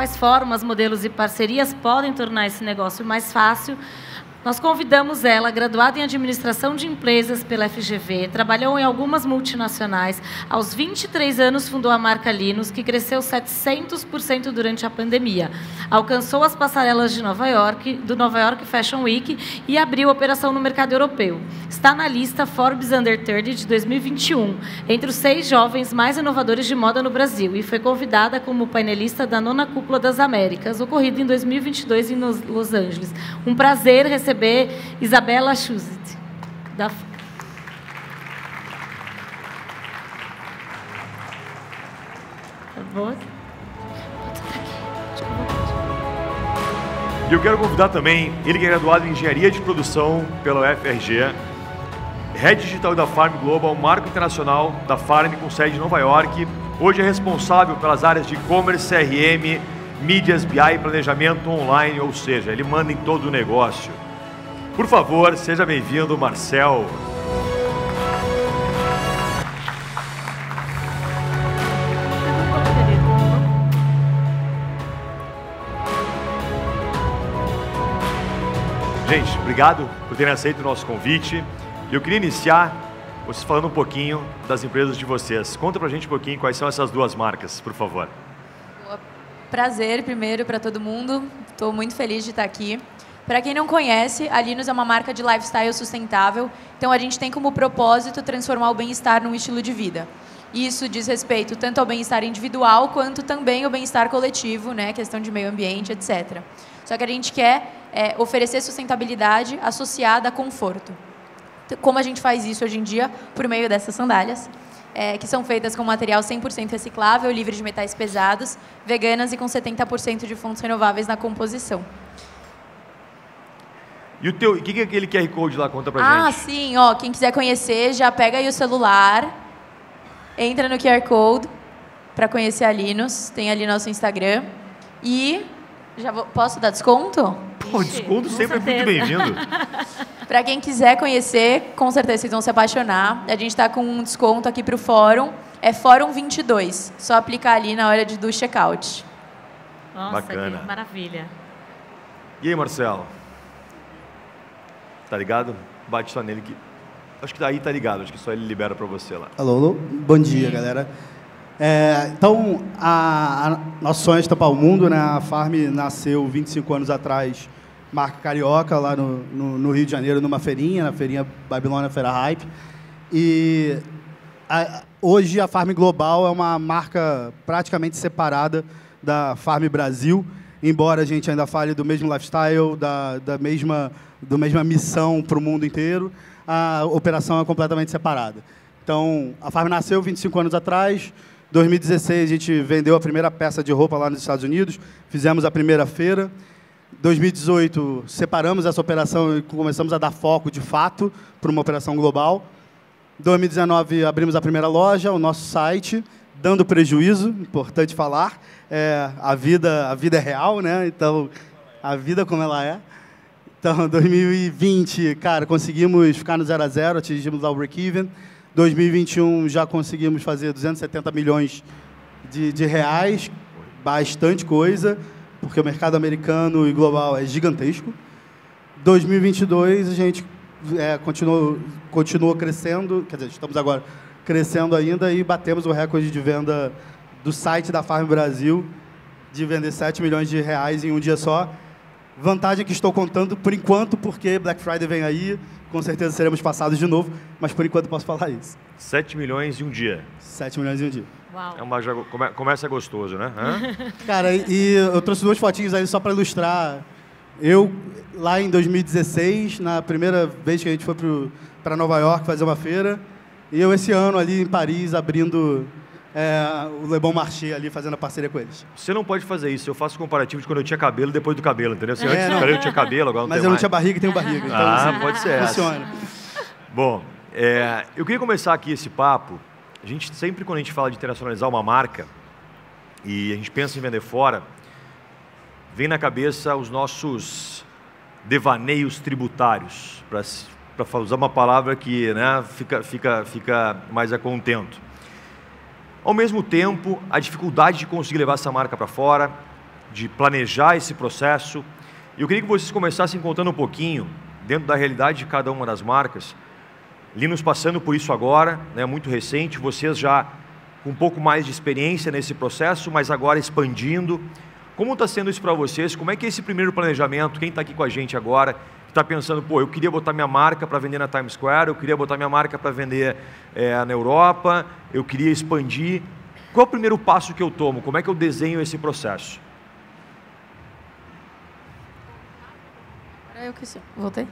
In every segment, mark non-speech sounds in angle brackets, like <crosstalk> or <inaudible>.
quais formas, modelos e parcerias podem tornar esse negócio mais fácil, nós convidamos ela, graduada em administração de empresas pela FGV, trabalhou em algumas multinacionais. Aos 23 anos fundou a marca Linus, que cresceu 700% durante a pandemia. Alcançou as passarelas de Nova York, do Nova York Fashion Week e abriu operação no mercado europeu. Está na lista Forbes Under 30 de 2021, entre os seis jovens mais inovadores de moda no Brasil, e foi convidada como painelista da nona Cúpula das Américas, ocorrida em 2022 em Los Angeles. Um prazer receber receber Isabela Schuzit. Da... E eu quero convidar também ele que é graduado em Engenharia de Produção pela UFRG, Head Digital da Farm Global, marco internacional da Farm com sede em Nova York. Hoje é responsável pelas áreas de e-commerce, CRM, mídias, BI e planejamento online, ou seja, ele manda em todo o negócio. Por favor, seja bem-vindo, Marcel. Gente, obrigado por terem aceito o nosso convite. Eu queria iniciar vocês falando um pouquinho das empresas de vocês. Conta pra gente um pouquinho quais são essas duas marcas, por favor. Prazer, primeiro, para todo mundo. Estou muito feliz de estar aqui. Para quem não conhece, a Linus é uma marca de lifestyle sustentável, então a gente tem como propósito transformar o bem-estar num estilo de vida. Isso diz respeito tanto ao bem-estar individual quanto também ao bem-estar coletivo, né, questão de meio ambiente, etc. Só que a gente quer é, oferecer sustentabilidade associada a conforto. Como a gente faz isso hoje em dia? Por meio dessas sandálias, é, que são feitas com material 100% reciclável, livre de metais pesados, veganas e com 70% de fontes renováveis na composição. E o teu, o que, que é aquele QR Code lá? Conta pra ah, gente. Ah, sim, ó, quem quiser conhecer, já pega aí o celular, entra no QR Code para conhecer a Linus, tem ali nosso Instagram. E já vou, posso dar desconto? Pô, desconto sempre é muito bem-vindo. <laughs> para quem quiser conhecer, com certeza vocês vão se apaixonar. A gente está com um desconto aqui para o fórum. É Fórum 22. Só aplicar ali na hora de, do checkout. Nossa, Bacana. que maravilha. E aí, Marcelo? Tá ligado? Bate só nele que. Acho que daí tá ligado, acho que só ele libera para você lá. Alô, alô, bom dia, galera. É, então, a, a, nosso sonho é estampar o mundo, né? A Farm nasceu 25 anos atrás, marca carioca, lá no, no, no Rio de Janeiro, numa feirinha, na feirinha Babilônia Feira Hype. E a, hoje a Farm Global é uma marca praticamente separada da Farm Brasil, embora a gente ainda fale do mesmo lifestyle, da, da mesma da mesma missão para o mundo inteiro, a operação é completamente separada. Então, a Farm nasceu 25 anos atrás. 2016 a gente vendeu a primeira peça de roupa lá nos Estados Unidos, fizemos a primeira feira. 2018 separamos essa operação e começamos a dar foco de fato para uma operação global. 2019 abrimos a primeira loja, o nosso site, dando prejuízo, importante falar. É, a vida a vida é real, né? Então a vida como ela é. Então, <laughs> 2020, cara, conseguimos ficar no 0 a 0, atingimos o break-even. 2021 já conseguimos fazer 270 milhões de, de, reais, bastante coisa, porque o mercado americano e global é gigantesco. 2022 a gente é, continuou, continuou crescendo, quer dizer, estamos agora crescendo ainda e batemos o recorde de venda do site da Farm Brasil, de vender 7 milhões de reais em um dia só. Vantagem que estou contando por enquanto, porque Black Friday vem aí, com certeza seremos passados de novo, mas por enquanto posso falar isso. 7 milhões em um dia. 7 milhões em um dia. Uau. É uma, come, começa gostoso, né? <laughs> Cara, e eu trouxe duas fotinhos aí só para ilustrar. Eu, lá em 2016, na primeira vez que a gente foi para Nova York fazer uma feira, e eu esse ano ali em Paris abrindo é, o Le Bon Marché ali fazendo a parceria com eles. Você não pode fazer isso. Eu faço comparativo de quando eu tinha cabelo depois do cabelo, entendeu? Assim, é, antes eu tinha cabelo, agora não Mas eu mais. não tinha barriga e tenho barriga. Então, ah, assim, pode ser Funciona. Bom, é, eu queria começar aqui esse papo. A gente sempre, quando a gente fala de internacionalizar uma marca e a gente pensa em vender fora, vem na cabeça os nossos devaneios tributários, para usar uma palavra que né, fica, fica, fica mais a contento. Ao mesmo tempo, a dificuldade de conseguir levar essa marca para fora, de planejar esse processo. E eu queria que vocês começassem contando um pouquinho, dentro da realidade de cada uma das marcas, Linus passando por isso agora, né, muito recente, vocês já com um pouco mais de experiência nesse processo, mas agora expandindo. Como está sendo isso para vocês? Como é que é esse primeiro planejamento? Quem está aqui com a gente agora está pensando, pô, eu queria botar minha marca para vender na Times Square, eu queria botar minha marca para vender é, na Europa, eu queria expandir. Qual é o primeiro passo que eu tomo? Como é que eu desenho esse processo? Eu que. Voltei?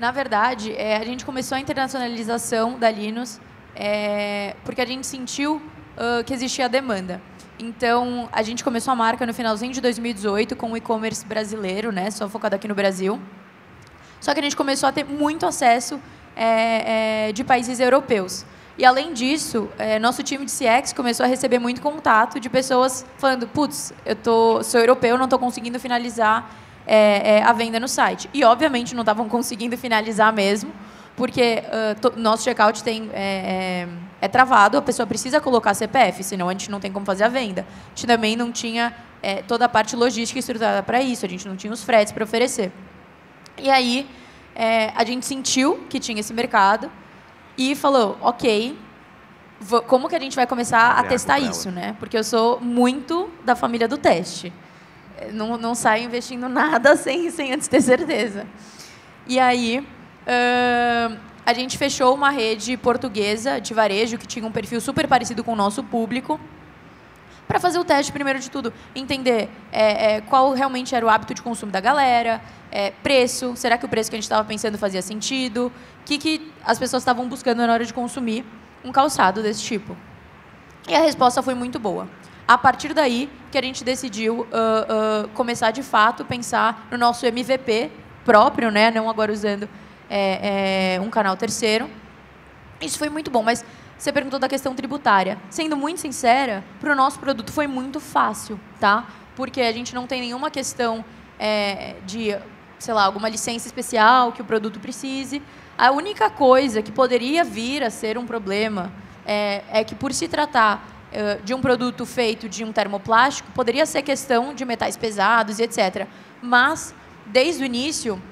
Na verdade, é, a gente começou a internacionalização da Linux é, porque a gente sentiu uh, que existia demanda. Então, a gente começou a marca no finalzinho de 2018 com o e-commerce brasileiro, né, só focado aqui no Brasil. Só que a gente começou a ter muito acesso é, é, de países europeus. E além disso, é, nosso time de CX começou a receber muito contato de pessoas falando: putz, eu tô, sou europeu, não estou conseguindo finalizar é, é, a venda no site. E obviamente não estavam conseguindo finalizar mesmo, porque uh, nosso checkout tem, é, é, é, travado, a pessoa precisa colocar CPF, senão a gente não tem como fazer a venda. A gente também não tinha é, toda a parte logística estruturada para isso, a gente não tinha os fretes para oferecer. E aí é, a gente sentiu que tinha esse mercado e falou, ok, como que a gente vai começar a testar isso, né? Porque eu sou muito da família do teste. Não, não saio investindo nada <laughs> sem, sem antes ter certeza. E aí, Uh, a gente fechou uma rede portuguesa de varejo que tinha um perfil super parecido com o nosso público para fazer o teste, primeiro de tudo, entender é, é, qual realmente era o hábito de consumo da galera, é, preço, será que o preço que a gente estava pensando fazia sentido, o que, que as pessoas estavam buscando na hora de consumir um calçado desse tipo. E a resposta foi muito boa. A partir daí que a gente decidiu uh, uh, começar de fato pensar no nosso MVP próprio, né, não agora usando é, é, um canal terceiro. Isso foi muito bom, mas você perguntou da questão tributária. Sendo muito sincera, para o nosso produto foi muito fácil, tá? Porque a gente não tem nenhuma questão é, de, sei lá, alguma licença especial que o produto precise. A única coisa que poderia vir a ser um problema é, é que, por se tratar é, de um produto feito de um termoplástico, poderia ser questão de metais pesados e etc. Mas, desde o início,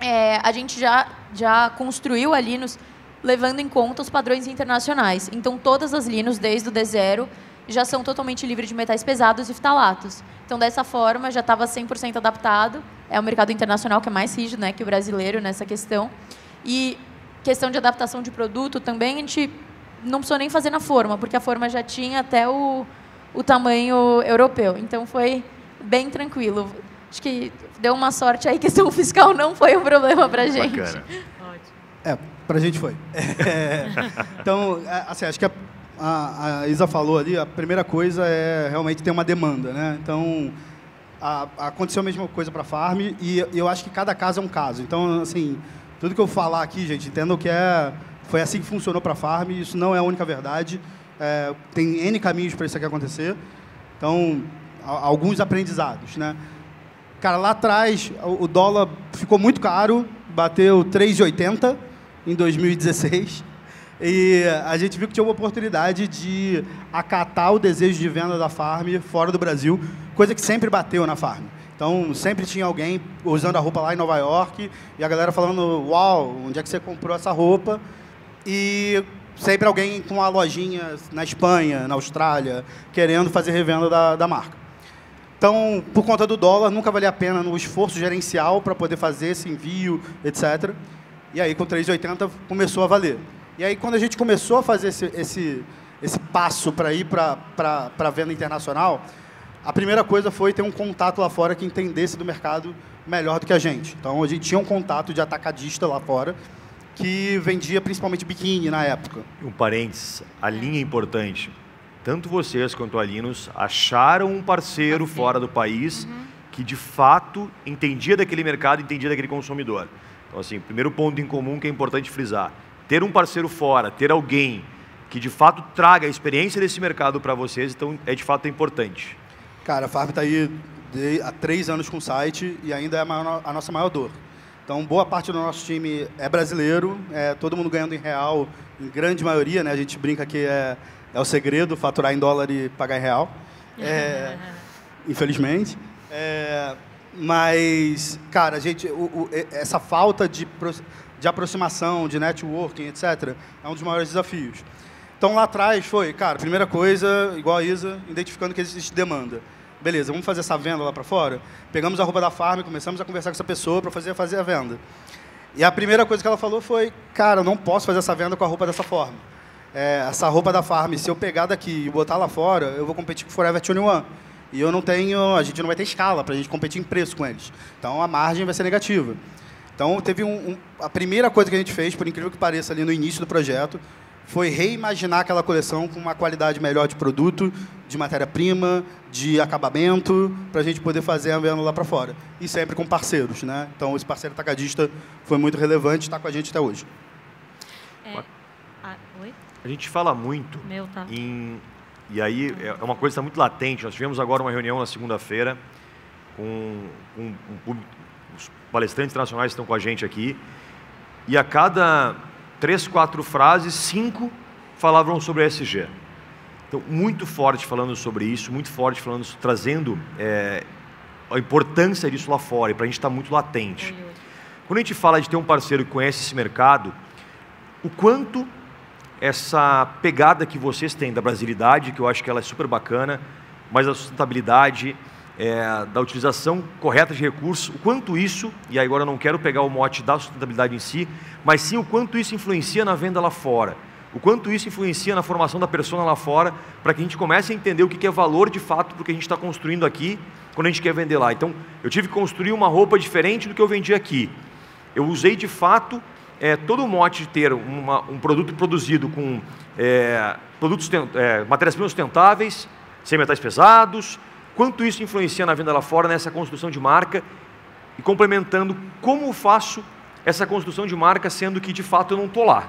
é, a gente já, já construiu a Linux levando em conta os padrões internacionais. Então, todas as Linux, desde o D0, já são totalmente livres de metais pesados e ftalatos. Então, dessa forma, já estava 100% adaptado. É o mercado internacional que é mais rígido né, que o brasileiro nessa questão. E questão de adaptação de produto também, a gente não precisou nem fazer na forma, porque a forma já tinha até o, o tamanho europeu. Então, foi bem tranquilo. Acho que deu uma sorte aí, questão <laughs> fiscal não foi um problema para a gente. Bacana. É, para a gente foi. <laughs> É, então, é, assim, acho que a, a, a, Isa falou ali, a primeira coisa é realmente ter uma demanda, né? Então, a, aconteceu a mesma coisa para a Farm e eu acho que cada caso é um caso. Então, assim, tudo que eu falar aqui, gente, entendam que é, foi assim que funcionou para a Farm, isso não é a única verdade. É, tem N caminhos para isso aqui acontecer. Então, alguns aprendizados, né? Cara, lá atrás o dólar ficou muito caro, bateu 3,80 em 2016. E a gente viu que tinha uma oportunidade de acatar o desejo de venda da Farm fora do Brasil, coisa que sempre bateu na Farm. Então, sempre tinha alguém usando a roupa lá em Nova York e a galera falando: Uau, onde é que você comprou essa roupa? E sempre alguém com uma lojinha na Espanha, na Austrália, querendo fazer revenda da, da marca. Então, por conta do dólar, nunca valia a pena no esforço gerencial para poder fazer esse envio, etc. E aí, com 3,80, começou a valer. E aí, quando a gente começou a fazer esse, esse, esse passo para ir para a venda internacional, a primeira coisa foi ter um contato lá fora que entendesse do mercado melhor do que a gente. Então, a gente tinha um contato de atacadista lá fora que vendia principalmente biquíni na época. Um parênteses, a linha é importante tanto vocês quanto a Linus acharam um parceiro assim. fora do país uhum. que de fato entendia daquele mercado, entendia daquele consumidor. Então, assim, primeiro ponto em comum que é importante frisar: ter um parceiro fora, ter alguém que de fato traga a experiência desse mercado para vocês, então é de fato importante. Cara, a Farm está aí há três anos com o site e ainda é a, maior, a, nossa maior dor. Então, boa parte do nosso time é brasileiro, é todo mundo ganhando em real, em grande maioria, né? A gente brinca que é é o segredo, faturar em dólar e pagar em real. É, <laughs> infelizmente. É, mas, cara, a gente, o, o, essa falta de, de aproximação, de networking, etc., é um dos maiores desafios. Então, lá atrás foi, cara, primeira coisa, igual a Isa, identificando que existe demanda. Beleza, vamos fazer essa venda lá para fora? Pegamos a roupa da farm, começamos a conversar com essa pessoa para fazer, fazer a venda. E a primeira coisa que ela falou foi, cara, eu não posso fazer essa venda com a roupa dessa forma. É, essa roupa da farm, se eu pegar daqui e botar lá fora, eu vou competir com Forever 21. E eu não tenho, a gente não vai ter escala para a gente competir em preço com eles. Então a margem vai ser negativa. Então teve um, um, a primeira coisa que a gente fez, por incrível que pareça, ali no início do projeto, foi reimaginar aquela coleção com uma qualidade melhor de produto, de matéria-prima, de acabamento, para a gente poder fazer a venda lá para fora. E sempre com parceiros. Né? Então, esse parceiro tacadista foi muito relevante e está com a gente até hoje. É, a, a gente fala muito Meu, tá. em e aí é uma coisa que está muito latente. Nós tivemos agora uma reunião na segunda-feira com, com, com, os palestrantes internacionais que estão com a gente aqui. E a cada três, quatro frases, cinco falavam sobre ESG. Então, muito forte falando sobre isso, muito forte falando, trazendo é, a importância disso lá fora, e para a gente estar tá muito latente. Quando a gente fala de ter um parceiro que conhece esse mercado, o quanto essa pegada que vocês têm da brasilidade, que eu acho que ela é super bacana, mas a sustentabilidade, é, da utilização correta de recursos, o quanto isso, e agora eu não quero pegar o mote da sustentabilidade em si, mas sim o quanto isso influencia na venda lá fora, o quanto isso influencia na formação da persona lá fora, para que a gente comece a entender o que é valor de fato do que a gente está construindo aqui, quando a gente quer vender lá. Então, eu tive que construir uma roupa diferente do que eu vendi aqui. Eu usei de fato é, todo o mote de ter uma, um produto produzido com é, produtos é, matérias-primas sustentáveis, sem metais pesados, quanto isso influencia na venda lá fora, nessa construção de marca, e complementando como faço essa construção de marca, sendo que de fato eu não estou lá.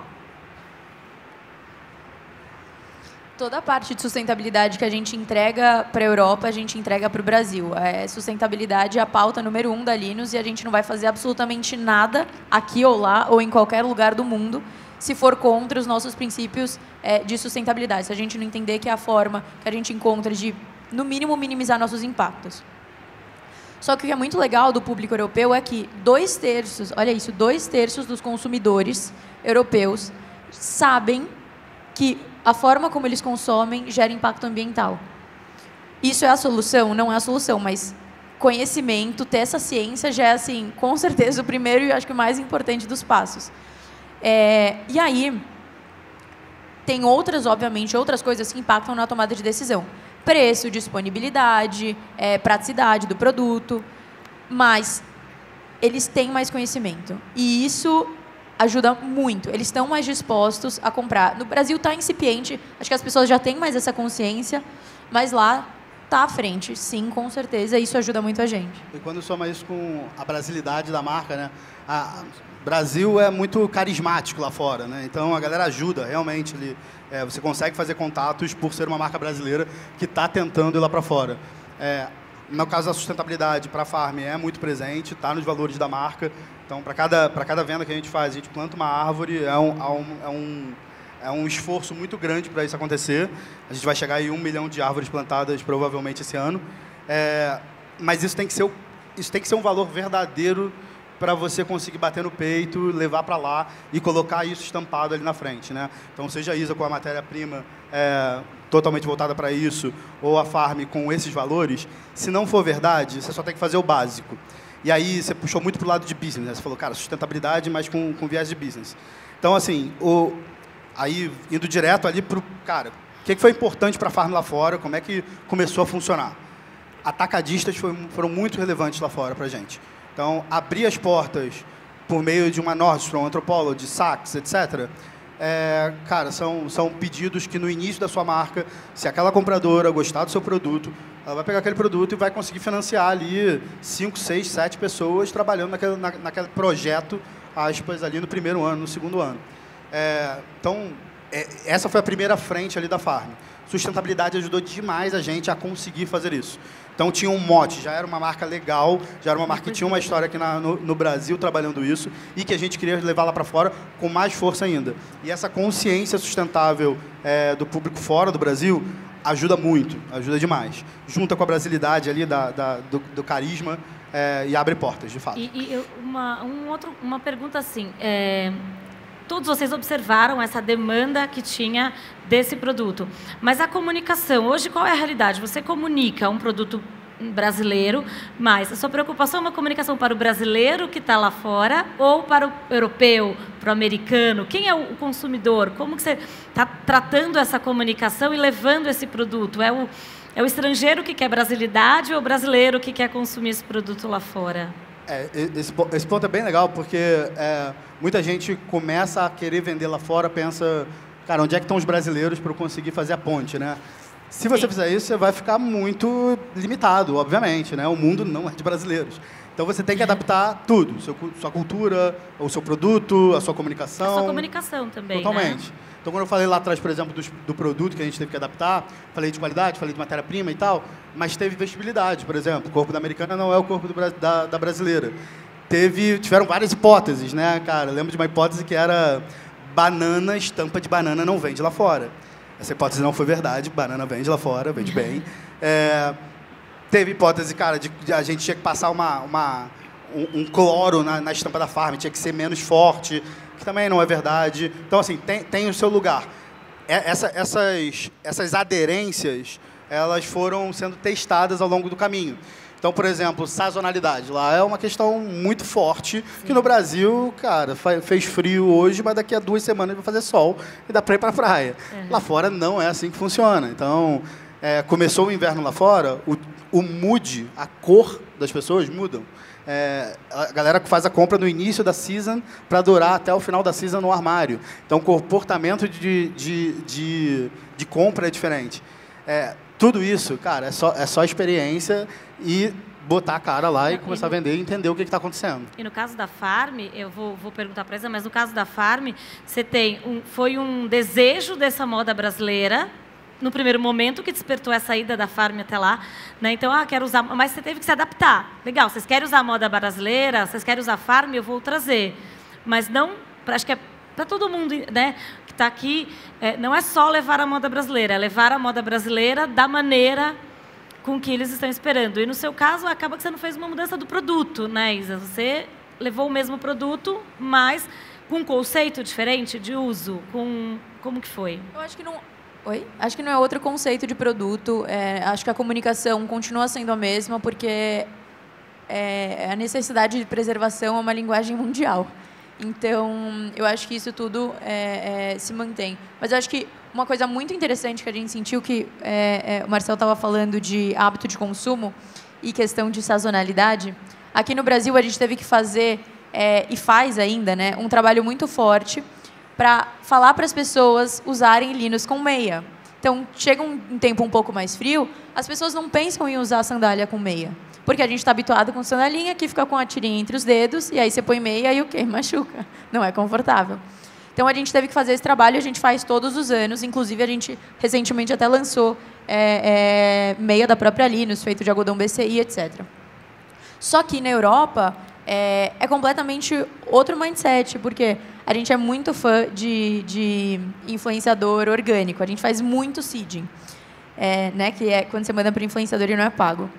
Toda a parte de sustentabilidade que a gente entrega para a Europa, a gente entrega para o Brasil. É, sustentabilidade é a pauta número um da Linus e a gente não vai fazer absolutamente nada aqui ou lá ou em qualquer lugar do mundo se for contra os nossos princípios é, de sustentabilidade. Se a gente não entender que é a forma que a gente encontra de, no mínimo, minimizar nossos impactos. Só que o que é muito legal do público europeu é que dois terços, olha isso, dois terços dos consumidores europeus sabem que a forma como eles consomem gera impacto ambiental. Isso é a solução? Não é a solução, mas conhecimento, ter essa ciência já é, assim, com certeza, o primeiro e acho que o mais importante dos passos. É, e aí, tem outras, obviamente, outras coisas que impactam na tomada de decisão. Preço, disponibilidade, é, praticidade do produto, mas eles têm mais conhecimento. E isso ajuda muito. Eles estão mais dispostos a comprar. No Brasil está incipiente, acho que as pessoas já têm mais essa consciência, mas lá está à frente, sim, com certeza. Isso ajuda muito a gente. E quando soma isso com a brasilidade da marca, né? A Brasil é muito carismático lá fora, né? Então a galera ajuda, realmente. Ele, é, você consegue fazer contatos por ser uma marca brasileira que está tentando ir lá para fora. É, no caso da sustentabilidade, para a Farm é muito presente, está nos valores da marca. Então, para cada, cada venda que a gente faz, a gente planta uma árvore, é um, é um, é um, é esforço muito grande para isso acontecer. A gente vai chegar em um milhão de árvores plantadas provavelmente esse ano. É, mas isso tem, que ser, isso tem que ser um valor verdadeiro para você conseguir bater no peito, levar para lá e colocar isso estampado ali na frente. Né? Então, seja a Isa com a matéria-prima é, totalmente voltada para isso, ou a Farm com esses valores, se não for verdade, você só tem que fazer o básico. E aí você puxou muito para o lado de business. Né? Você falou, cara, sustentabilidade, mas com, com viés de business. Então, assim, o, aí indo direto ali para o. Cara, o que, que foi importante para a Farm lá fora? Como é que começou a funcionar? Atacadistas foi, foram muito relevantes lá fora para a gente. Então, abrir as portas por meio de uma Nordstrom, Anthropologie, Saks, etc., é, cara, são, são pedidos que no início da sua marca, se aquela compradora gostar do seu produto, ela vai pegar aquele produto e vai conseguir financiar ali 5, 6, 7 pessoas trabalhando naquele, na, naquele projeto, aspas, ali no primeiro ano, no segundo ano. É, então, é, essa foi a primeira frente ali da Farm. Sustentabilidade ajudou demais a gente a conseguir fazer isso. Então tinha um mote, já era uma marca legal, já era uma marca que tinha uma história aqui na, no, no, Brasil trabalhando isso e que a gente queria levar lá para fora com mais força ainda. E essa consciência sustentável é, do público fora do Brasil ajuda muito, ajuda demais. Junta com a brasilidade ali da, da do, do, carisma é, e abre portas, de fato. E, e uma, um outro, uma pergunta assim, é, todos vocês observaram essa demanda que tinha desse produto, mas a comunicação, hoje qual é a realidade? Você comunica um produto brasileiro, mas a sua preocupação é uma comunicação para o brasileiro que está lá fora ou para o europeu, para o americano? Quem é o consumidor? Como que você está tratando essa comunicação e levando esse produto? É o, é o estrangeiro que quer brasilidade ou o brasileiro que quer consumir esse produto lá fora? É, esse, esse ponto é bem legal, porque é, muita gente começa a querer vender lá fora, pensa, cara, onde é que estão os brasileiros para eu conseguir fazer a ponte, né? Se você Sim. fizer isso, você vai ficar muito limitado, obviamente, né? O mundo não é de brasileiros. Então você tem que adaptar tudo, seu, sua cultura, o seu produto, a sua comunicação. A sua comunicação também. Né? Totalmente. Né? Então quando eu falei lá atrás, por exemplo, do, do, produto que a gente teve que adaptar, falei de qualidade, falei de matéria-prima e tal, mas teve vestibilidade, por exemplo. O corpo da americana não é o corpo do, da, da brasileira. Teve, tiveram várias hipóteses, né, cara? Eu lembro de uma hipótese que era banana, estampa de banana não vende lá fora. Essa hipótese não foi verdade, banana vende lá fora, vende bem. É, teve hipótese, cara, de, de, a gente tinha que passar uma, uma um, um, cloro na, na, estampa da farm, tinha que ser menos forte, que também não é verdade. Então, assim, tem, tem o seu lugar. É, essa, essas, essas aderências, elas foram sendo testadas ao longo do caminho. Então, por exemplo, sazonalidade. Lá é uma questão muito forte, que no Brasil, cara, fez frio hoje, mas daqui a duas semanas vai fazer sol e dá para ir para a praia. Uhum. Lá fora não é assim que funciona. Então, é, começou o inverno lá fora, o, o mood, a cor das pessoas mudam. É, a galera faz a compra no início da season para durar até o final da season no armário. Então, o comportamento de, de, de, de compra é diferente. É, tudo isso, cara, é só, é só experiência e botar a cara lá e começar a vender e entender o que está acontecendo. E no caso da Farm, eu vou, vou perguntar para ela, mas no caso da Farm, você tem um, foi um desejo dessa moda brasileira no primeiro momento que despertou essa ida da Farm até lá, né? Então, ah, quero usar, mas você teve que se adaptar. Legal, vocês querem usar a moda brasileira, vocês querem usar Farm, eu vou trazer, mas não, acho que é para todo mundo, né? Que está aqui, é, não é só levar a moda brasileira, é levar a moda brasileira da maneira com que eles estão esperando. E no seu caso, acaba que você não fez uma mudança do produto, né, Isa? Você levou o mesmo produto, mas com um conceito diferente de uso, com como que foi? Eu acho que não Oi? Acho que não é outro conceito de produto. É, acho que a comunicação continua sendo a mesma, porque é, a necessidade de preservação é uma linguagem mundial. Então, eu acho que isso tudo é, é, se mantém. Mas eu acho que uma coisa muito interessante que a gente sentiu, que é, é o Marcel estava falando de hábito de consumo e questão de sazonalidade. Aqui no Brasil, a gente teve que fazer, é, e faz ainda, né, um trabalho muito forte para falar para as pessoas usarem linos com meia. Então, chega um tempo um pouco mais frio, as pessoas não pensam em usar sandália com meia. Porque a gente está habituado com sandalinha, que fica com a tirinha entre os dedos, e aí você põe meia e o quê? <laughs> Machuca. Não é confortável. Então a gente teve que fazer esse trabalho, a gente faz todos os anos. Inclusive, a gente recentemente até lançou é, é, meia da própria Linus, feito de algodão BCI, etc. Só que na Europa é, é, completamente outro mindset, porque a gente é muito fã de, de influenciador orgânico. A gente faz muito seeding, é, né, que é quando você manda para o influenciador e não é pago.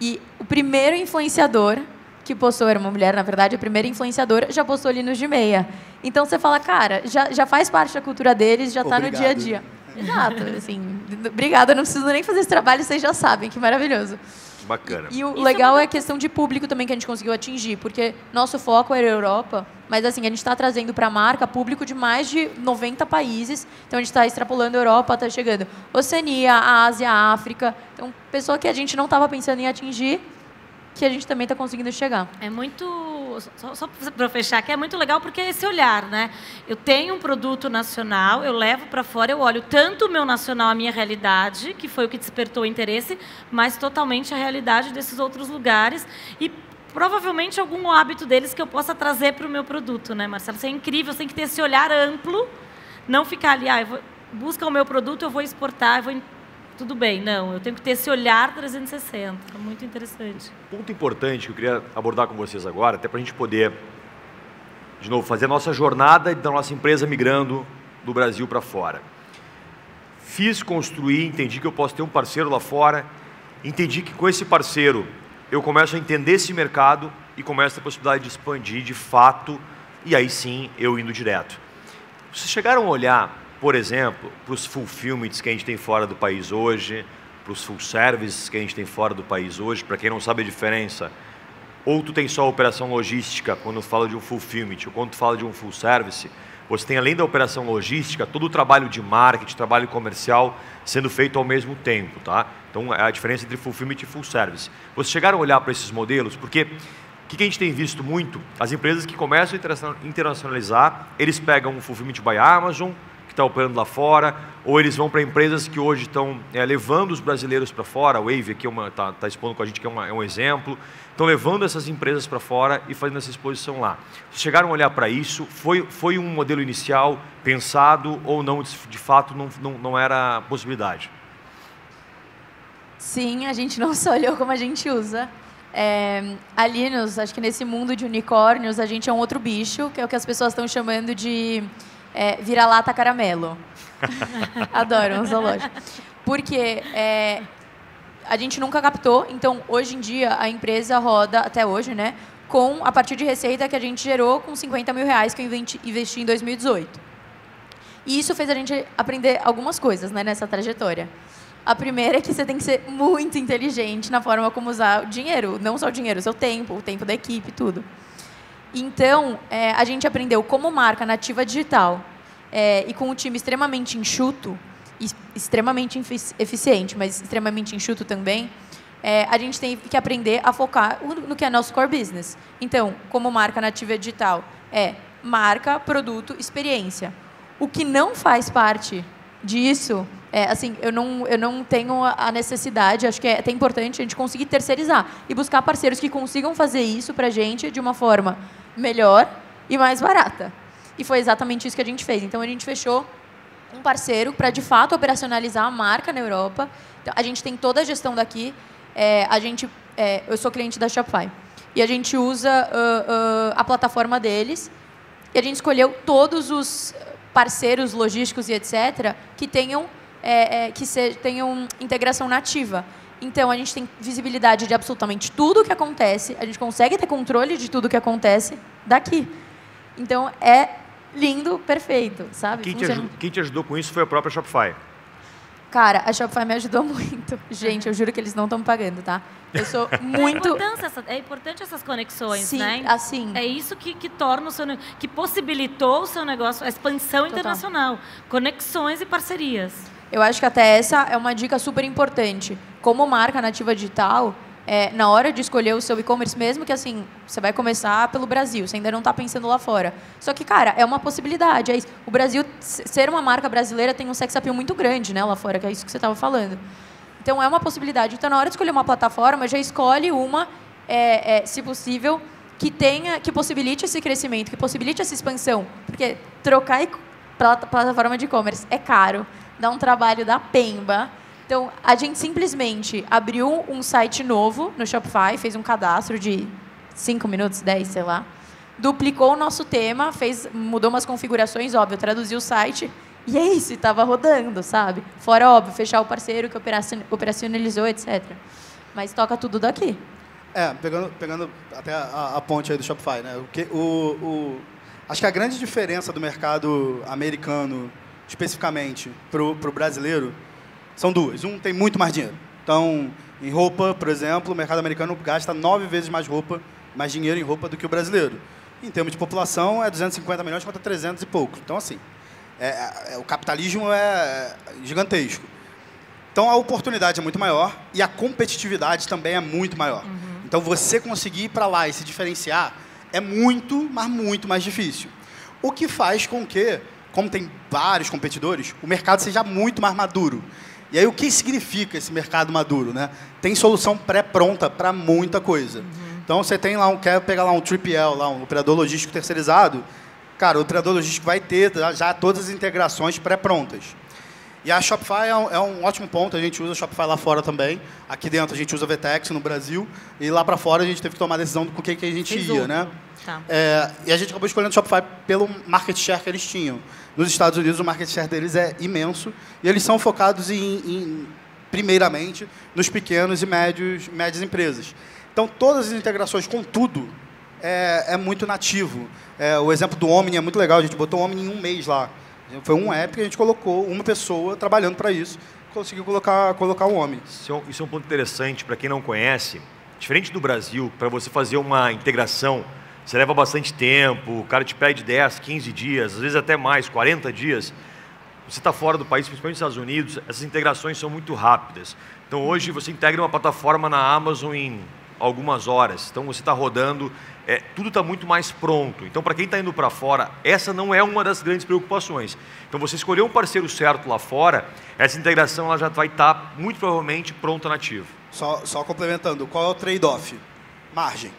E o primeiro influenciador que postou, era uma mulher, na verdade, a primeira influenciadora, já postou ali nos de meia. Então você fala, cara, já, já faz parte da cultura deles, já está no dia a dia. Exato, assim, obrigada, não preciso nem fazer esse trabalho, vocês já sabem, que maravilhoso. Bacana. E, e o Isso legal é, é a questão de público também que a gente conseguiu atingir, porque nosso foco era a Europa, mas assim, a gente está trazendo para a marca público de mais de 90 países, então a gente está extrapolando a Europa, está chegando Oceania, Ásia, África, então pessoa que a gente não estava pensando em atingir, que a gente também está conseguindo chegar. É muito, só, só para fechar, que é muito legal porque é esse olhar, né? Eu tenho um produto nacional, eu levo para fora, eu olho tanto o meu nacional, a minha realidade, que foi o que despertou o interesse, mas totalmente a realidade desses outros lugares e provavelmente algum hábito deles que eu possa trazer para o meu produto, né, Marcelo? Isso é incrível, você tem que ter esse olhar amplo, não ficar ali, ah, vou, busca o meu produto, eu vou exportar, eu vou tudo bem, não, eu tenho que ter esse olhar 360, é muito interessante. Ponto importante que eu queria abordar com vocês agora, até para a gente poder, de novo, fazer a nossa jornada da nossa empresa migrando do Brasil para fora. fiz, construí, entendi que eu posso ter um parceiro lá fora, entendi que com esse parceiro eu começo a entender esse mercado e começo a possibilidade de expandir de fato, e aí sim eu indo direto. Vocês chegaram a olhar, por exemplo, para os fulfillments que a gente tem fora do país hoje, para os full services que a gente tem fora do país hoje, para quem não sabe a diferença, ou tu tem só a operação logística quando fala de um fulfillment, ou quando tu fala de um full service, você tem além da operação logística, todo o trabalho de marketing, trabalho comercial sendo feito ao mesmo tempo, tá? Então é a diferença entre fulfillment e full service. Vocês chegaram a olhar para esses modelos porque o que a gente tem visto muito? As empresas que começam a internacionalizar, eles pegam um fulfillment by Amazon, que está operando lá fora, ou eles vão para empresas que hoje estão é, levando os brasileiros para fora, a Wave aqui está é tá, tá expondo com a gente que é, uma, é um exemplo, estão levando essas empresas para fora e fazendo essa exposição lá. Chegaram a olhar para isso? Foi, foi um modelo inicial pensado ou não, de fato, não, não, não era possibilidade? Sim, a gente não só olhou como a gente usa. É, ali, nos, acho que nesse mundo de unicórnios, a gente é um outro bicho, que é o que as pessoas estão chamando de é, vira-lata caramelo. <laughs> Adoro um zoológico. Porque é, a gente nunca captou, então hoje em dia a empresa roda, até hoje, né? Com a partir de receita que a gente gerou com 50 mil reais que eu investi em 2018. E isso fez a gente aprender algumas coisas né, nessa trajetória. A primeira é que você tem que ser muito inteligente na forma como usar o dinheiro, não só o dinheiro, o seu tempo, o tempo da equipe, tudo. Então, é, a gente aprendeu como marca nativa digital é, e com um time extremamente enxuto, extremamente eficiente, mas extremamente enxuto também, é, a gente tem que aprender a focar no que é nosso core business. Então, como marca nativa digital, é marca, produto, experiência. O que não faz parte disso, é, assim, eu não, eu não tenho a necessidade, acho que é até importante a gente conseguir terceirizar e buscar parceiros que consigam fazer isso para a gente de uma forma melhor e mais barata. E foi exatamente isso que a gente fez. Então, a gente fechou um parceiro para, de fato, operacionalizar a marca na Europa. Então, a gente tem toda a gestão daqui. É, a gente, é, eu sou cliente da Shopify. E a gente usa uh, uh, a plataforma deles. E a gente escolheu todos os parceiros logísticos e etc. que tenham, é, que se, tenham integração nativa. Então, a gente tem visibilidade de absolutamente tudo o que acontece, a gente consegue ter controle de tudo o que acontece daqui. Então, é lindo, perfeito, sabe? Quem te, ajudou, quem te ajudou com isso foi a própria Shopify. Cara, a Shopify me ajudou <laughs> muito. Gente, eu juro que eles não estão pagando, tá? Eu sou <laughs> muito. É, é importante essas conexões, Sim, né? Assim. É isso que, que torna o seu que possibilitou o seu negócio, a expansão Total. internacional, conexões e parcerias. Eu acho que até essa é uma dica super importante. Como marca nativa digital, é, na hora de escolher o seu e-commerce, mesmo que assim, você vai começar pelo Brasil, você ainda não está pensando lá fora. Só que, cara, é uma possibilidade. É o Brasil, ser uma marca brasileira, tem um sex appeal muito grande né, lá fora, que é isso que você estava falando. Então, é uma possibilidade. Então, na hora de escolher uma plataforma, já escolhe uma, é, é, se possível, que tenha, que possibilite esse crescimento, que possibilite essa expansão. Porque trocar plataforma de e-commerce é caro dá um trabalho da pemba. Então, a gente simplesmente abriu um site novo no Shopify, fez um cadastro de 5 minutos, 10, sei lá. Duplicou o nosso tema, fez, mudou umas configurações, óbvio, traduziu o site. E é isso, estava rodando, sabe? Fora, óbvio, fechar o parceiro que operacionalizou, etc. Mas toca tudo daqui. É, pegando, pegando até a, a ponte aí do Shopify, né? O, que, o, o, acho que a grande diferença do mercado americano especificamente para o brasileiro são duas. Um tem muito mais dinheiro. Então, em roupa, por exemplo, o mercado americano gasta nove vezes mais roupa, mais dinheiro em roupa do que o brasileiro. Em termos de população, é 250 milhões contra 300 e pouco. Então, assim, é, é, o capitalismo é gigantesco. Então, a oportunidade é muito maior e a competitividade também é muito maior. Uhum. Então, você conseguir ir para lá e se diferenciar é muito, mas muito mais difícil. O que faz com que como tem vários competidores, o mercado seja muito mais maduro. E aí, o que significa esse mercado maduro? Né? Tem solução pré-pronta para muita coisa. Uhum. Então, você tem lá, um, quer pegar lá um 3PL, lá, um operador logístico terceirizado, cara, o operador logístico vai ter já todas as integrações pré-prontas. E a Shopify é um, é um, ótimo ponto, a gente usa Shopify lá fora também. Aqui dentro a gente usa VTEX no Brasil. E lá para fora a gente teve que tomar a decisão do com que, que a gente ia, né? Tá. É, e a gente acabou escolhendo o Shopify pelo market share que eles tinham. Nos Estados Unidos o market share deles é imenso. E eles são focados em, em primeiramente, nos pequenos e médios, médias empresas. Então, todas as integrações com tudo é, é muito nativo. É, o exemplo do Omni é muito legal, a gente botou o Omni em um mês lá. Foi um app que a gente colocou uma pessoa trabalhando para isso, conseguiu colocar, colocar o Omni. Isso é um, isso é um ponto interessante para quem não conhece. Diferente do Brasil, para você fazer uma integração, você leva bastante tempo, o cara te pede 10, 15 dias, às vezes até mais, 40 dias você está fora do país, principalmente nos Estados Unidos, essas integrações são muito rápidas. Então hoje você integra uma plataforma na Amazon em algumas horas. Então você está rodando, é, tudo está muito mais pronto. Então para quem está indo para fora, essa não é uma das grandes preocupações. Então você escolher um parceiro certo lá fora, essa integração ela já vai estar tá, muito provavelmente pronta nativa. Só, só complementando, qual é o trade-off? Margem.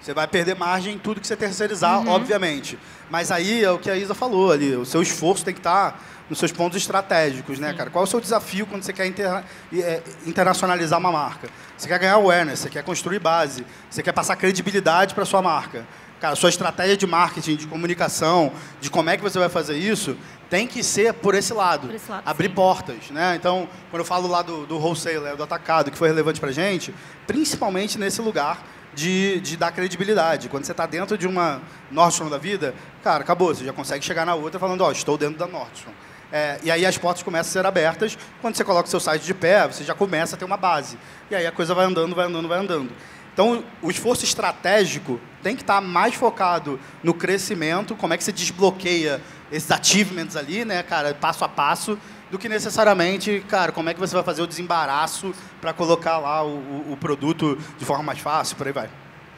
Você vai perder margem em tudo que você terceirizar, uhum. obviamente. Mas aí é o que a Isa falou ali, o seu esforço tem que estar tá nos seus pontos estratégicos, né, cara? Qual é o seu desafio quando você quer inter, é, internacionalizar uma marca? Você quer ganhar awareness, você quer construir base, você quer passar credibilidade para sua marca. Cara, sua estratégia de marketing, de comunicação, de como é que você vai fazer isso, tem que ser por esse lado. Por esse lado abrir sim. portas, né? Então, quando eu falo lá do, do wholesaler, do atacado, que foi relevante para gente, principalmente nesse lugar de, de dar credibilidade. Quando você está dentro de uma Nordstrom da vida, cara, acabou. Você já consegue chegar na outra falando, ó, oh, estou dentro da Nordstrom. É, e aí as portas começam a ser abertas. Quando você coloca o seu site de pé, você já começa a ter uma base. E aí a coisa vai andando, vai andando, vai andando. Então, o esforço estratégico tem que estar mais focado no crescimento, como é que você desbloqueia esses achievements ali, né, cara, passo a passo, do que necessariamente, cara, como é que você vai fazer o desembaraço para colocar lá o, o, o produto de forma mais fácil, por aí vai.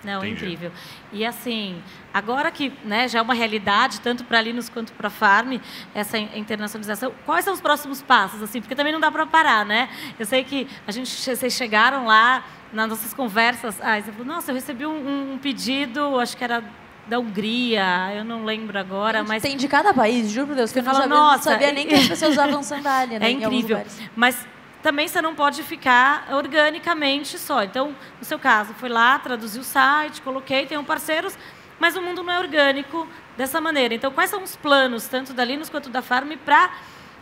Não, Entendi. incrível. E assim, agora que né, já é uma realidade, tanto para a Linux quanto para a Farm, essa internacionalização, quais são os próximos passos? assim Porque também não dá para parar, né? Eu sei que a gente, vocês chegaram lá nas nossas conversas, ah, você falou, nossa, eu recebi um, um pedido, acho que era da Hungria, eu não lembro agora, mas tem de cada país, juro por Deus, que eu não, fala, sabia, nossa, não sabia nem que as <laughs> pessoas usavam sandália, né, É incrível. Mas também você não pode ficar organicamente só. Então, no seu caso, foi lá, traduzi o site, coloquei, tenho parceiros, mas o mundo não é orgânico dessa maneira. Então, quais são os planos, tanto da Linux quanto da Farm, para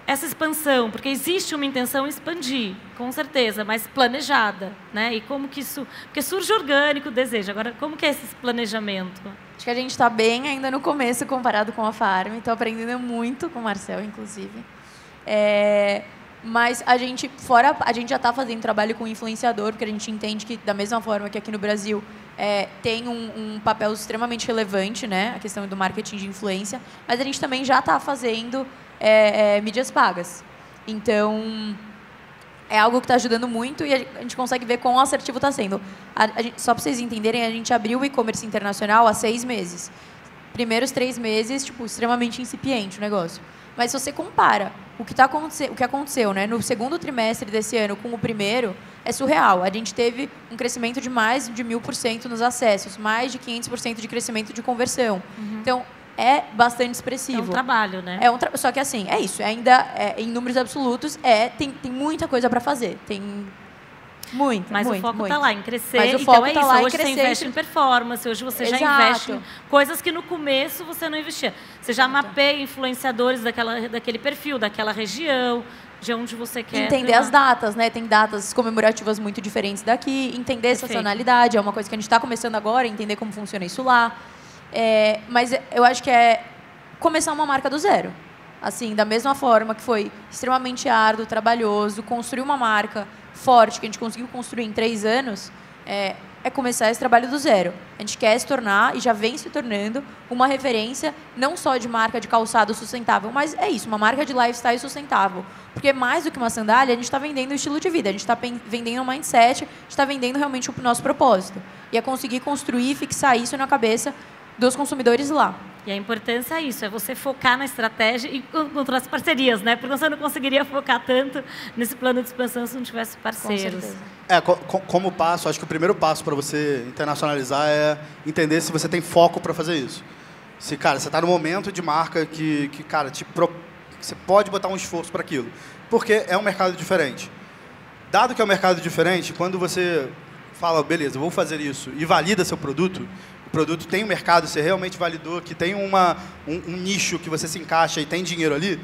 essa expansão? Porque existe uma intenção expandir, com certeza, mas planejada. Né? E como que isso... Porque surge orgânico o desejo. Agora, como que é esse planejamento? Acho que a gente está bem ainda no começo comparado com a Farm. Estou aprendendo muito com o Marcel, inclusive. É... Mas a gente, fora, a gente já está fazendo trabalho com influenciador, porque a gente entende que, da mesma forma que aqui no Brasil é, tem um, um, papel extremamente relevante, né, a questão do marketing de influência, mas a gente também já está fazendo é, é, mídias pagas. Então, é algo que está ajudando muito e a gente consegue ver quão assertivo está sendo. A, a gente, só para vocês entenderem, a gente abriu o e-commerce internacional há seis meses. Primeiros três meses, tipo, extremamente incipiente o negócio. Mas se você compara o que, tá o que aconteceu né, no segundo trimestre desse ano com o primeiro, é surreal. A gente teve um crescimento de mais de mil por cento nos acessos, mais de 500% de crescimento de conversão. Uhum. Então, é bastante expressivo. É um trabalho, né? É um tra... Só que assim, é isso. Ainda, é, em números absolutos, é, tem, tem muita coisa para fazer. Tem muito, Mas muito, o foco está lá em crescer. Mas o então foco então é tá isso. hoje você investe em performance, hoje você Exato. já investe em coisas que no começo você não investia. Você já Exato. mapeia influenciadores daquela, daquele perfil, daquela região, de onde você quer. Entender as datas, né? Tem datas comemorativas muito diferentes daqui. Entender essa sazonalidade é uma coisa que a gente está começando agora, entender como funciona isso lá. É, mas eu acho que é começar uma marca do zero. Assim, da mesma forma que foi extremamente árduo, trabalhoso, construir uma marca forte que a gente conseguiu construir em três anos, é, é começar esse trabalho do zero. A gente quer se tornar, e já vem se tornando, uma referência não só de marca de calçado sustentável, mas é isso, uma marca de lifestyle sustentável. Porque mais do que uma sandália, a gente está vendendo o estilo de vida, a gente está vendendo um mindset, a gente está vendendo realmente o nosso propósito. E é conseguir construir e fixar isso na cabeça dos consumidores lá. E a importância é isso, é você focar na estratégia e contra as parcerias, né? Porque você não conseguiria focar tanto nesse plano de expansão se não tivesse parceiros. É, co como passo, acho que o primeiro passo para você internacionalizar é entender se você tem foco para fazer isso. Se, cara, você está no momento de marca que, que cara, te pro você pode botar um esforço para aquilo, porque é um mercado diferente. Dado que é um mercado diferente, quando você fala, beleza, vou fazer isso e valida seu produto, o produto tem um mercado, você realmente validou, que tem uma, um, um nicho que você se encaixa e tem dinheiro ali,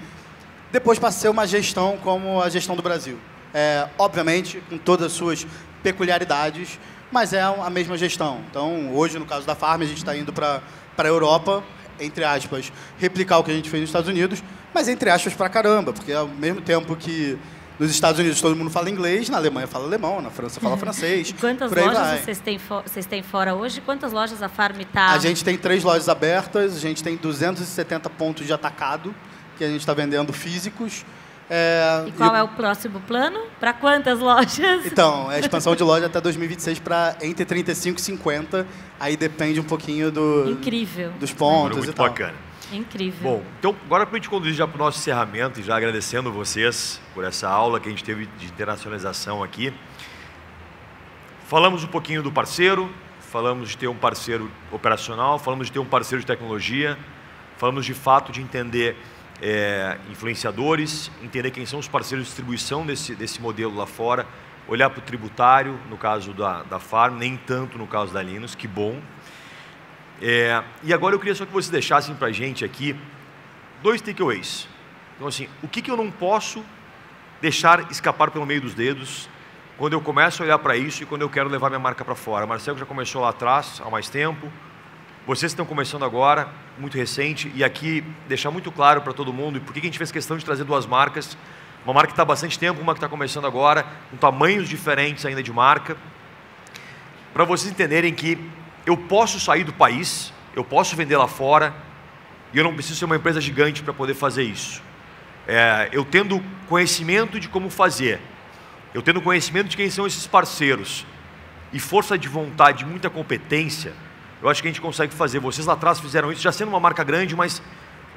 depois passa a ser uma gestão como a gestão do Brasil. É, obviamente, com todas as suas peculiaridades, mas é a mesma gestão. Então, hoje, no caso da Farm, a gente está indo para a Europa, entre aspas, replicar o que a gente fez nos Estados Unidos, mas entre aspas para caramba, porque ao mesmo tempo que nos Estados Unidos todo mundo fala inglês, na Alemanha fala alemão, na França fala <laughs> francês. E quantas lojas vocês têm, vocês têm fora hoje? Quantas lojas a Farm está? A gente tem três lojas abertas, a gente tem 270 pontos de atacado, que a gente está vendendo físicos. É, e qual e... é o próximo plano? Para quantas lojas? Então, é a <laughs> expansão de loja até 2026 para entre 35 e 50. Aí depende um pouquinho do, Incrível. dos pontos muito e tal. bacana. Incrível. Bom, então agora para a gente conduzir já para o nosso encerramento já agradecendo vocês por essa aula que a gente teve de internacionalização aqui. Falamos um pouquinho do parceiro, falamos de ter um parceiro operacional, falamos de ter um parceiro de tecnologia, falamos de fato de entender é, influenciadores, entender quem são os parceiros de distribuição desse, desse modelo lá fora, olhar para o tributário, no caso da, da Farm, nem tanto no caso da Linus, que bom. É, e agora eu queria só que vocês deixassem para a gente aqui dois takeaways. Então, assim, o que, que eu não posso deixar escapar pelo meio dos dedos quando eu começo a olhar para isso e quando eu quero levar minha marca para fora? Marcelo já começou lá atrás, há mais tempo, vocês estão começando agora, muito recente, e aqui deixar muito claro para todo mundo por que a gente fez questão de trazer duas marcas. Uma marca que está há bastante tempo, uma que está começando agora, com tamanhos diferentes ainda de marca. Para vocês entenderem que eu posso sair do país, eu posso vender lá fora, e eu não preciso ser uma empresa gigante para poder fazer isso. É, eu tendo conhecimento de como fazer, eu tendo conhecimento de quem são esses parceiros, e força de vontade, muita competência, eu acho que a gente consegue fazer. Vocês lá atrás fizeram isso, já sendo uma marca grande, mas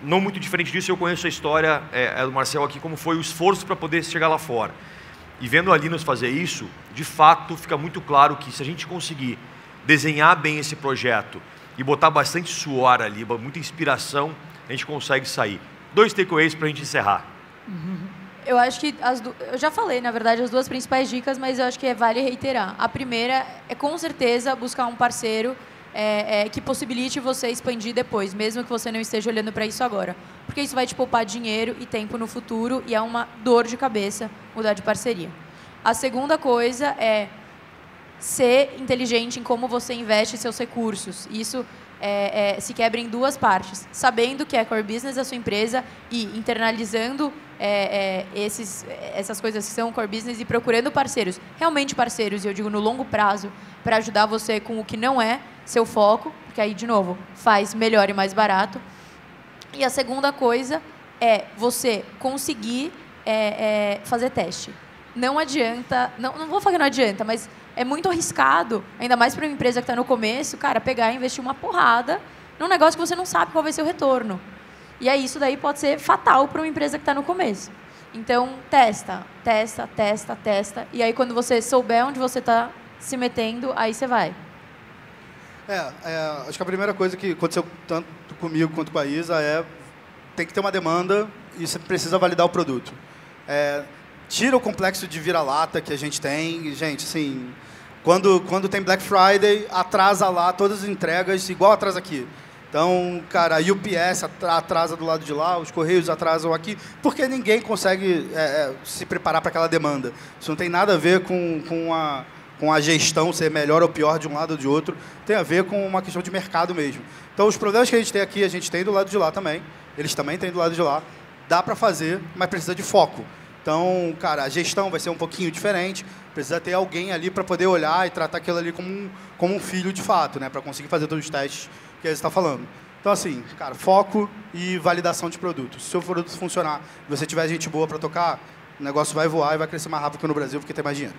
não muito diferente disso. Eu conheço a história é, é do Marcel aqui, como foi o esforço para poder chegar lá fora. E vendo a Linus fazer isso, de fato fica muito claro que se a gente conseguir desenhar bem esse projeto e botar bastante suor ali, muita inspiração, a gente consegue sair. Dois takeaways para a gente encerrar. Eu acho que as du... eu já falei, na verdade, as duas principais dicas, mas eu acho que é vale reiterar. A primeira é com certeza buscar um parceiro é, é, que possibilite você expandir depois, mesmo que você não esteja olhando para isso agora. Porque isso vai te poupar dinheiro e tempo no futuro e é uma dor de cabeça mudar de parceria. A segunda coisa é ser inteligente em como você investe seus recursos. Isso é, é, se quebra em duas partes. Sabendo que é core business da sua empresa e internalizando é, é esses, essas coisas que são core business e procurando parceiros, realmente parceiros, e eu digo no longo prazo, para ajudar você com o que não é seu foco, porque aí, de novo, faz melhor e mais barato. E a segunda coisa é você conseguir é, é, fazer teste. Não adianta, não, não vou falar que não adianta, mas é muito arriscado, ainda mais para uma empresa que está no começo, cara, pegar e investir uma porrada num negócio que você não sabe qual vai ser o retorno. E aí isso daí pode ser fatal para uma empresa que está no começo. Então, testa, testa, testa, testa. E aí, quando você souber onde você está se metendo, aí você vai. É, é, acho que a primeira coisa que aconteceu tanto comigo quanto com a Isa é tem que ter uma demanda e você precisa validar o produto. É, tira o complexo de vira-lata que a gente tem. Gente, assim, quando, quando tem Black Friday, atrasa lá todas as entregas, igual atrasa aqui. Então, cara, a UPS atrasa do lado de lá, os Correios atrasam aqui, porque ninguém consegue é, é se preparar para aquela demanda. Isso não tem nada a ver com, com a com a gestão ser melhor ou pior de um lado ou de outro, tem a ver com uma questão de mercado mesmo. Então, os problemas que a gente tem aqui, a gente tem do lado de lá também, eles também têm do lado de lá. Dá para fazer, mas precisa de foco. Então, cara, a gestão vai ser um pouquinho diferente, precisa ter alguém ali para poder olhar e tratar aquilo ali como um, como um filho de fato, né, para conseguir fazer todos os testes que eles está falando. Então, assim, cara, foco e validação de produto. Se o seu produto funcionar e você tiver gente boa para tocar, o negócio vai voar e vai crescer mais rápido que no Brasil, porque tem mais dinheiro.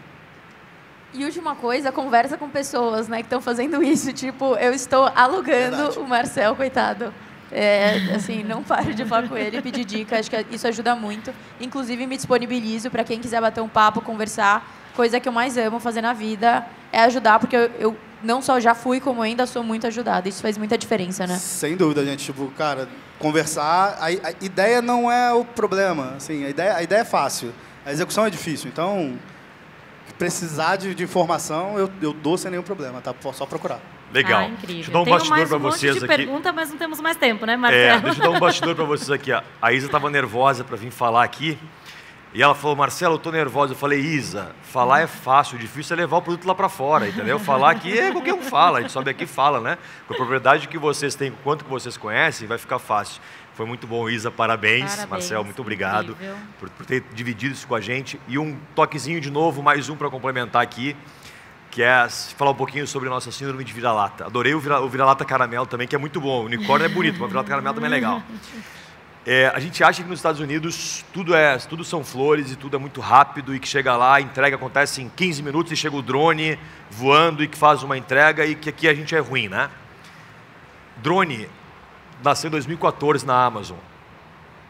E última coisa, conversa com pessoas né, que estão fazendo isso. Tipo, eu estou alugando Verdade. o Marcel, coitado. É, assim, não pare de falar com ele e pedir dica. Acho que isso ajuda muito. Inclusive, me disponibilizo para quem quiser bater um papo, conversar. Coisa que eu mais amo fazer na vida é ajudar, porque eu, eu não só já fui, como ainda sou muito ajudada. Isso faz muita diferença, né? Sem dúvida, gente. Tipo, cara, conversar. A, a ideia não é o problema. Assim, a ideia, a ideia é fácil. A execução é difícil. Então, precisar de, de informação, eu, eu dou sem nenhum problema, tá? Só procurar. Legal. Ah. Deixa eu dar um Tenho bastidor para vocês aqui. pergunta, mas não temos mais tempo, né, Marcelo? É, deixa eu dar um bastidor para vocês aqui. A Isa estava nervosa para vir falar aqui. E ela falou, Marcelo, eu tô nervosa. Eu falei, Isa, falar é fácil, o difícil é levar o produto lá para fora, entendeu? Falar aqui é qualquer um fala, a gente sobe aqui e fala, né? Com a propriedade que vocês têm, quanto que vocês conhecem, vai ficar fácil. Foi muito bom, Isa, parabéns. parabéns Marcelo, muito obrigado por, por, ter dividido isso com a gente. E um toquezinho de novo, mais um para complementar aqui, que é falar um pouquinho sobre a nossa síndrome de vira-lata. Adorei o vira-lata vira caramelo também, que é muito bom. O unicórnio é bonito, mas o vira-lata caramelo também é legal. <laughs> É, a gente acha que nos Estados Unidos tudo é tudo são flores e tudo é muito rápido e que chega lá, a entrega acontece em 15 minutos e chega o drone voando e que faz uma entrega e que aqui a gente é ruim, né? Drone nasceu em 2014 na Amazon.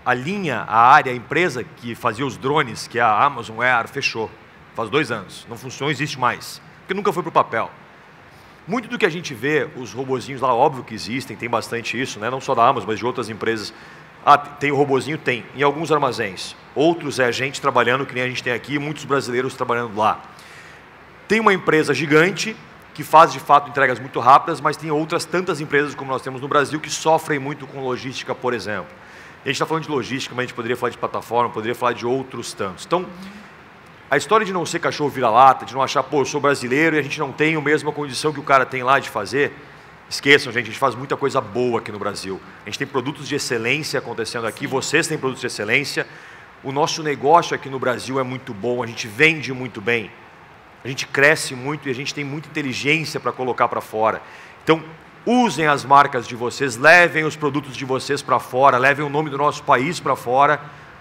A linha, a área, a empresa que fazia os drones, que é a Amazon Air, fechou. Faz dois anos. Não funciona, não existe mais. Porque nunca foi para o papel. Muito do que a gente vê, os robozinhos lá, óbvio que existem, tem bastante isso, né? não só da Amazon, mas de outras empresas ah, tem o robozinho? Tem. Em alguns armazéns. Outros é a gente trabalhando, que nem a gente tem aqui, muitos brasileiros trabalhando lá. Tem uma empresa gigante que faz de fato entregas muito rápidas, mas tem outras tantas empresas como nós temos no Brasil que sofrem muito com logística, por exemplo. a gente está falando de logística, mas a gente poderia falar de plataforma, poderia falar de outros tantos. Então, a história de não ser cachorro vira-lata, de não achar, pô, eu sou brasileiro e a gente não tem a mesma condição que o cara tem lá de fazer, Esqueçam, gente, a gente faz muita coisa boa aqui no Brasil. A gente tem produtos de excelência acontecendo aqui, Sim. vocês têm produtos de excelência. O nosso negócio aqui no Brasil é muito bom, a gente vende muito bem, a gente cresce muito e a gente tem muita inteligência para colocar para fora. Então, usem as marcas de vocês, levem os produtos de vocês para fora, levem o nome do nosso país para fora.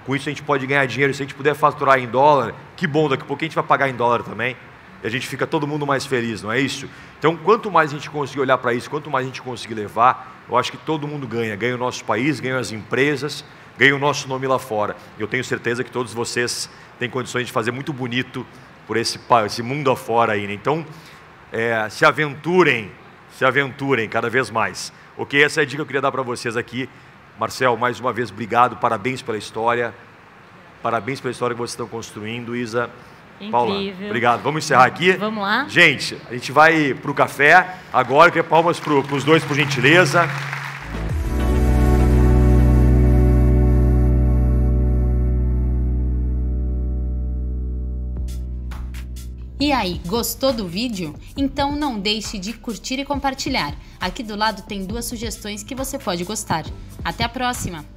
Com isso a gente pode ganhar dinheiro. Se a gente puder faturar em dólar, que bom, daqui a pouco a gente vai pagar em dólar também e a gente fica todo mundo mais feliz, não é isso? Então, quanto mais a gente conseguir olhar para isso, quanto mais a gente conseguir levar, eu acho que todo mundo ganha. Ganha o nosso país, ganha as empresas, ganha o nosso nome lá fora. Eu tenho certeza que todos vocês têm condições de fazer muito bonito por esse, esse mundo afora aí. Né? Então, é, se aventurem, se aventurem cada vez mais. Ok? Essa é a dica que eu queria dar para vocês aqui. Marcel, mais uma vez, obrigado, parabéns pela história. Parabéns pela história que vocês estão construindo, Isa. Incrível. Paula, obrigado. Vamos encerrar aqui. Vamos lá. Gente, a gente vai para o café. Agora, que palmas para os dois, por gentileza. E aí, gostou do vídeo? Então não deixe de curtir e compartilhar. Aqui do lado tem duas sugestões que você pode gostar. Até a próxima!